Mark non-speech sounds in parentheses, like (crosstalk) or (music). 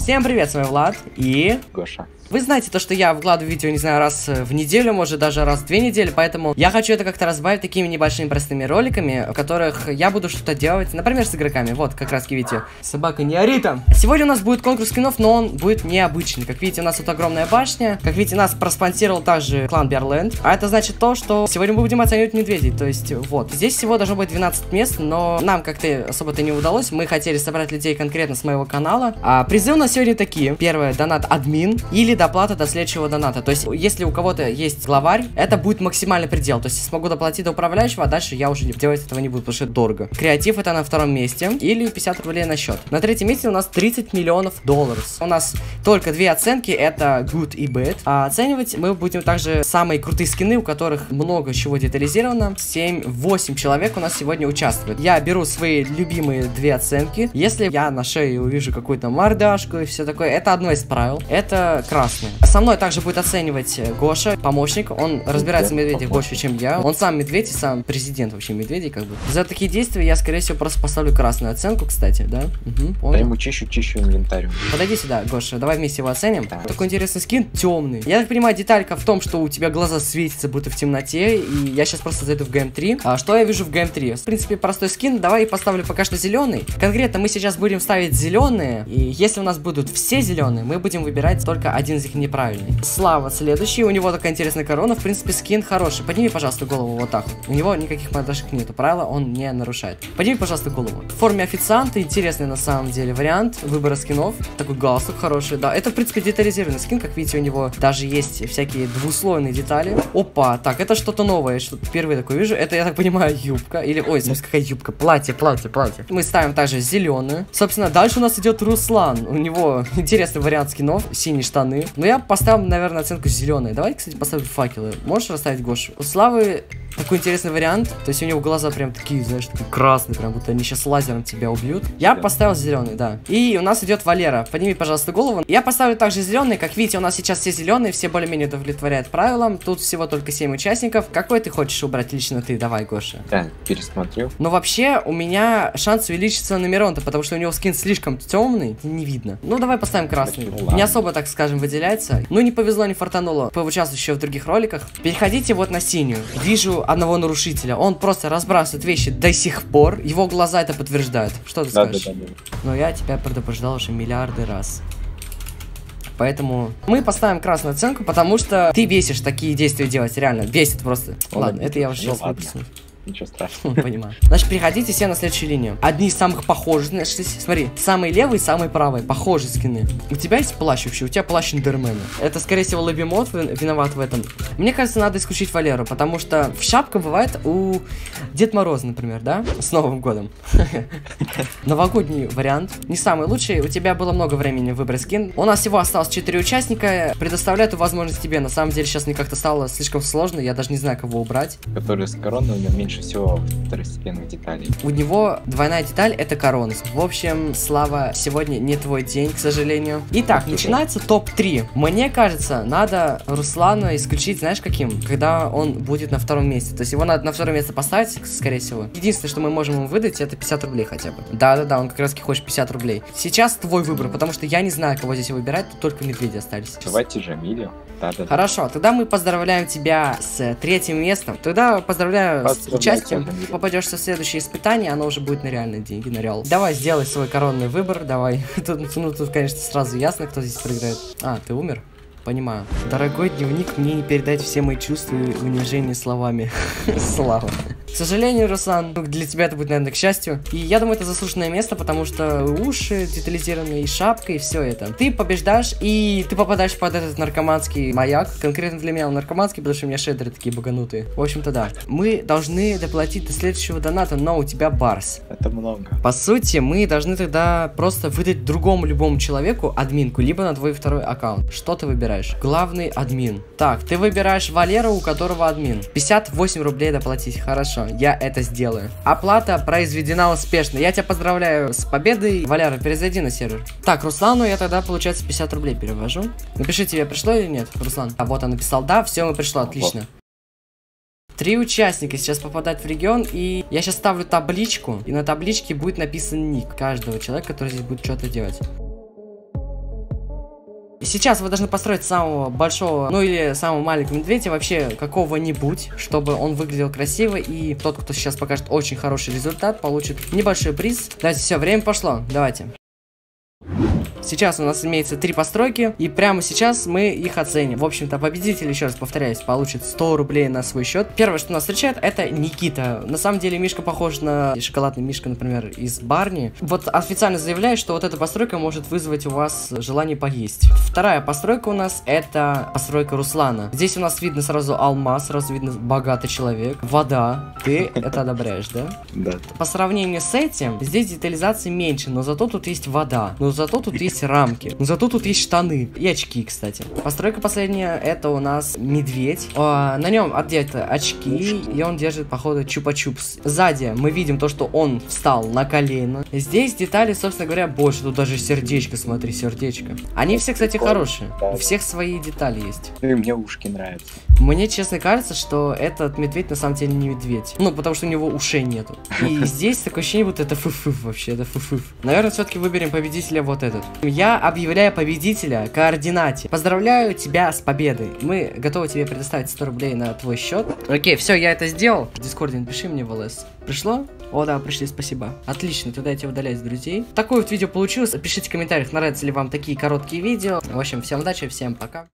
Всем привет, с вами Влад и... Гоша. Вы знаете то, что я выкладываю видео, не знаю, раз в неделю, может даже раз в две недели, поэтому я хочу это как-то разбавить такими небольшими простыми роликами, в которых я буду что-то делать, например, с игроками. Вот, как раз видите, собака не ори там. Сегодня у нас будет конкурс скинов, но он будет необычный. Как видите, у нас тут огромная башня. Как видите, нас проспонсировал также клан Берленд. А это значит то, что сегодня мы будем оценивать медведей. То есть, вот. Здесь всего должно быть 12 мест, но нам как-то особо-то не удалось. Мы хотели собрать людей конкретно с моего канала. А призы у нас сегодня такие. Первое, донат админ или доплата до следующего доната. То есть, если у кого-то есть главарь, это будет максимальный предел. То есть, смогу доплатить до управляющего, а дальше я уже делать этого не буду, потому что это дорого. Креатив это на втором месте. Или 50 рублей на счет. На третьем месте у нас 30 миллионов долларов. У нас только две оценки, это good и bad. А оценивать мы будем также самые крутые скины, у которых много чего детализировано. 7-8 человек у нас сегодня участвуют. Я беру свои любимые две оценки. Если я на шее увижу какую-то мордашку и все такое, это одно из правил. Это красное. Со мной также будет оценивать э, Гоша, помощник. Он разбирается в медведях больше, чем я. Он сам медведь и сам президент вообще медведей, как бы. За такие действия я, скорее всего, просто поставлю красную оценку, кстати, да? Угу, Дай ему чищу, чищу инвентарь. Подойди сюда, Гоша, давай вместе его оценим. Да. Такой интересный скин, темный. Я так понимаю, деталька в том, что у тебя глаза светятся, будто в темноте, и я сейчас просто зайду в GM3. А что я вижу в GM3? В принципе, простой скин, давай поставлю пока что зеленый. Конкретно мы сейчас будем ставить зеленые, и если у нас будут все зеленые, мы будем выбирать только один из них неправильный правильный. Слава следующий, у него такая интересная корона, в принципе скин хороший. Подними, пожалуйста, голову вот так. У него никаких подошек нету, правила он не нарушает. Подними, пожалуйста, голову. В форме официанта, интересный на самом деле вариант выбора скинов. Такой галстук хороший, да. Это, в принципе, детализированный скин, как видите, у него даже есть всякие двуслойные детали. Опа, так, это что-то новое, что впервые такое вижу. Это, я так понимаю, юбка. Или, ой, смотри, какая юбка, платье, платье, платье. Мы ставим также зеленую. Собственно, дальше у нас идет Руслан. У него интересный вариант скинов, синие штаны. Но я поставим, наверное, оценку зеленой. Давай, кстати, поставим факелы. Можешь расставить Гошу? У Славы такой интересный вариант. То есть у него глаза прям такие, знаешь, такие красные, прям будто они сейчас лазером тебя убьют. Я поставил зеленый, да. И у нас идет Валера. Подними, пожалуйста, голову. Я поставлю также зеленый. Как видите, у нас сейчас все зеленые, все более-менее удовлетворяют правилам. Тут всего только 7 участников. Какой ты хочешь убрать лично ты? Давай, Гоша. Да, пересмотрю. Но вообще у меня шанс увеличится на Миронта, потому что у него скин слишком темный, не видно. Ну, давай поставим красный. Ну, не особо, так скажем, выделяется. Ну, не повезло, не фартануло. Поучаствую еще в других роликах. Переходите вот на синюю. Вижу одного нарушителя. Он просто разбрасывает вещи до сих пор. Его глаза это подтверждают. Что ты Да, скажешь? да, да, да. Но я тебя предупреждал уже миллиарды раз. Поэтому мы поставим красную оценку, потому что ты бесишь такие действия делать, реально. Бесит просто. Ладно, да, это я уже ну сейчас ладно. Ничего страшного. Понимаю. Значит, переходите все на следующую линию. Одни из самых похожих. Значит, смотри, самый левый, самый правый. Похожие скины. У тебя есть плащ вообще? У тебя плащ Эндермена. Это, скорее всего, Лабимот виноват в этом. Мне кажется, надо исключить Валеру, потому что шапка бывает у Дед Мороза, например, да? С Новым годом. (laughs) Новогодний вариант. Не самый лучший. У тебя было много времени выбрать скин. У нас всего осталось 4 участника. Предоставляю эту возможность тебе. На самом деле, сейчас мне как-то стало слишком сложно. Я даже не знаю, кого убрать. Который с короной, у него меньше всего второстепенных деталей. У него двойная деталь это корона. В общем, Слава, сегодня не твой день, к сожалению. Итак, начинается топ-3. Мне кажется, надо Руслану исключить, знаешь, каким? Когда он будет на втором месте. То есть его надо на второе место поставить, скорее всего. Единственное, что мы можем ему выдать, это 50 рублей хотя бы. Да-да-да, он как раз таки хочет 50 рублей. Сейчас твой выбор, потому что я не знаю, кого здесь выбирать, тут только медведи остались. Давайте же Милю. Да, да, да. Хорошо, тогда мы поздравляем тебя с третьим местом. Тогда поздравляю с Поздравляю участием. тебя, Миля. Попадешь в следующее испытание, оно уже будет на реальные деньги, на реал. Давай, сделай свой коронный выбор, давай. (laughs) Тут, ну, тут, конечно, сразу ясно, кто здесь проиграет. А, ты умер? Понимаю. Дорогой дневник, мне не передать все мои чувства и унижение словами. (laughs) Слава. К сожалению, Руслан, для тебя это будет, наверное, к счастью. И я думаю, это заслуженное место, потому что уши детализированные, и шапка, и все это. Ты побеждаешь, и ты попадаешь под этот наркоманский маяк. Конкретно для меня он наркоманский, потому что у меня шейдеры такие баганутые. В общем-то, да. Мы должны доплатить до следующего доната, но у тебя барс. Это много. По сути, мы должны тогда просто выдать другому любому человеку админку, либо на твой второй аккаунт. Что ты выбираешь? Главный админ. Так, ты выбираешь Валеру, у которого админ. 58 рублей доплатить. Хорошо, я это сделаю. Оплата произведена успешно. Я тебя поздравляю с победой. Валера, перезайди на сервер. Так, Руслану я тогда, получается, 50 рублей перевожу. Напиши, тебе пришло или нет, Руслан? А вот он написал, да, все, мы пришло, отлично. Три участника сейчас попадают в регион, и я сейчас ставлю табличку, и на табличке будет написан ник каждого человека, который здесь будет что-то делать. Сейчас вы должны построить самого большого, ну или самого маленького медведя, вообще какого-нибудь, чтобы он выглядел красиво, и тот, кто сейчас покажет очень хороший результат, получит небольшой приз. Давайте, все, время пошло, давайте. Сейчас у нас имеется три постройки, и прямо сейчас мы их оценим. В общем-то, победитель, еще раз повторяюсь, получит 100 рублей на свой счет. Первое, что нас встречает, это Никита. На самом деле, Мишка похож на шоколадный Мишка, например, из Барни. Вот официально заявляю, что вот эта постройка может вызвать у вас желание поесть. Вторая постройка у нас это постройка Руслана. Здесь у нас видно сразу алмаз, сразу видно богатый человек. Вода. Ты это одобряешь, да? Да. По сравнению с этим, здесь детализации меньше, но зато тут есть вода. Но зато тут есть (laughs) рамки. Но зато тут есть штаны. И очки, кстати. Постройка последняя, это у нас медведь. А, на нем одеты очки, и он держит, походу, чупа-чупс. Сзади мы видим то, что он встал на колено. Здесь детали, собственно говоря, больше. Тут даже сердечко, смотри, сердечко. Они все, кстати, хорошие. У всех свои детали есть. Ну и мне ушки нравятся. Мне, честно, кажется, что этот медведь на самом деле не медведь. Ну, потому что у него ушей нету. И (laughs) здесь такое ощущение, будто это фуф вообще, это фуф Наверное, все-таки выберем победителя вот этот. Я объявляю победителя координате. Поздравляю тебя с победой. Мы готовы тебе предоставить 100 рублей на твой счет. Окей, все, я это сделал. В Дискорде напиши мне в ЛС. Пришло? О, да, пришли, спасибо. Отлично, тогда я тебя удаляю с друзей. Такое вот видео получилось. Пишите в комментариях, нравятся ли вам такие короткие видео. В общем, всем удачи, всем пока.